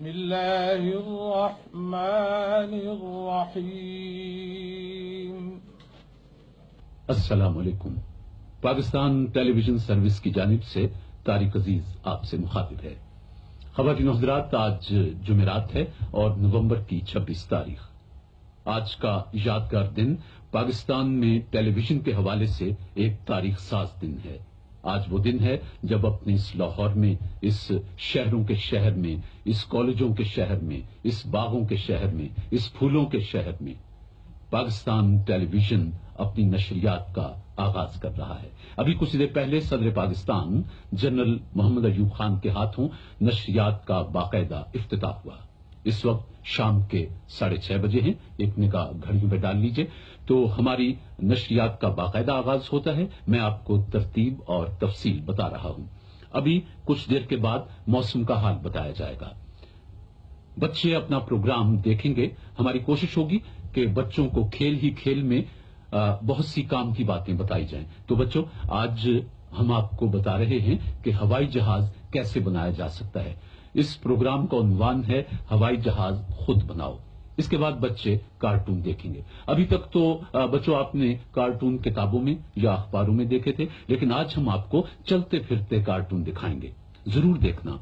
بسم الله الرحمن الرحيم. السلام علیکم. پاکستان ٹیلی ویژن سروس کی جانب سے طارق عزیز آپ سے مخاطب ہے. خواتین حضرات آج جمعرات ہے اور نومبر کی چھبیس تاریخ. آج کا یادگار دن پاکستان میں ٹیلی ویژن کے حوالے سے ایک تاریخ ساز دن ہے. آج وہ دن ہے جب اپنے اس لاہور میں، اس شہروں کے شہر میں، اس کالجوں کے شہر میں، اس باغوں کے شہر میں، اس پھولوں کے شہر میں۔ پاکستان ٹیلی ویژن اپنی نشریات کا آغاز کر رہا ہے۔ ابھی کچھ دیر پہلے صدر پاکستان جنرل محمد ایوب خان کے ہاتھوں نشریات کا باقاعدہ افتتاح ہوا۔ اس وقت شام کے ساڑھے چھ بجے ہیں۔ ایک نگاہ گھڑیوں پہ ڈال لیجیے۔ تو ہماری نشریات کا باقاعدہ آغاز ہوتا ہے۔ میں آپ کو ترتیب اور تفصیل بتا رہا ہوں۔ ابھی کچھ دیر کے بعد موسم کا حال بتایا جائے گا۔ بچے اپنا پروگرام دیکھیں گے۔ ہماری کوشش ہوگی کہ بچوں کو کھیل ہی کھیل میں بہت سی کام کی باتیں بتائی جائیں۔ تو بچوں، آج ہم آپ کو بتا رہے ہیں کہ ہوائی جہاز کیسے بنایا جا سکتا ہے۔ اس پروگرام کا عنوان ہے ہوائی جہاز خود بناؤ۔ اس کے بعد بچے کارٹون دیکھیں گے۔ ابھی تک تو بچوں، آپ نے کارٹون کتابوں میں یا اخباروں میں دیکھے تھے، لیکن آج ہم آپ کو چلتے پھرتے کارٹون دکھائیں گے۔ ضرور دیکھنا۔